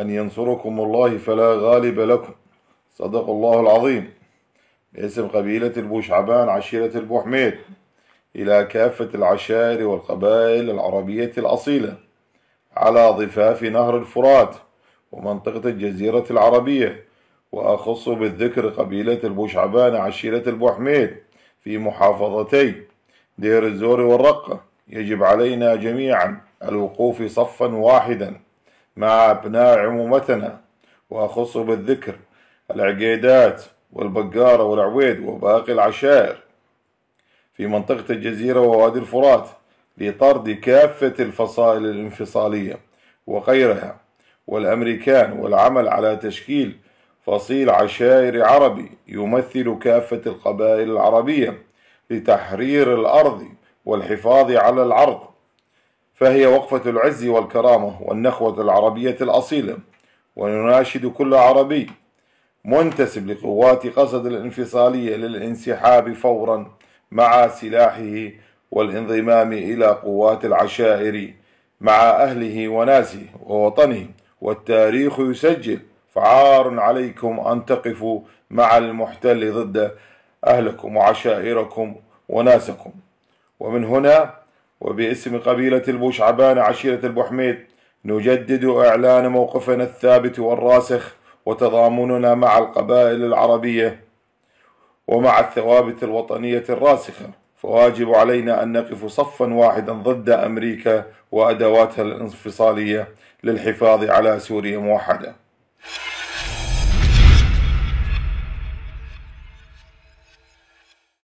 أن ينصركم الله فلا غالب لكم. صدق الله العظيم. باسم قبيلة البوشعبان عشيرة البوحميد إلى كافة العشائر والقبائل العربية الأصيلة على ضفاف نهر الفرات ومنطقة الجزيرة العربية. وأخص بالذكر قبيلة البوشعبان عشيرة البوحميد في محافظتي دير الزور والرقة. يجب علينا جميعا الوقوف صفا واحدا. مع أبناء عمومتنا وأخص بالذكر العقيدات والبقارة والعويد وباقي العشائر. في منطقة الجزيرة ووادي الفرات لطرد كافة الفصائل الانفصالية وغيرها والأمريكان والعمل على تشكيل فصيل عشائر عربي يمثل كافة القبائل العربية لتحرير الأرض والحفاظ على العرض. فهي وقفة العز والكرامة والنخوة العربية الأصيلة ونناشد كل عربي منتسب لقوات قصد الانفصالية للانسحاب فورا مع سلاحه والانضمام إلى قوات العشائر مع أهله وناسه ووطنه والتاريخ يسجل فعار عليكم أن تقفوا مع المحتل ضد أهلكم وعشائركم وناسكم ومن هنا وباسم قبيلة البوشعبان عشيرة البوحميد نجدد إعلان موقفنا الثابت والراسخ وتضامننا مع القبائل العربية ومع الثوابت الوطنية الراسخة. فواجب علينا أن نقف صفا واحدا ضد أمريكا وأدواتها الانفصالية للحفاظ على سوريا موحدة.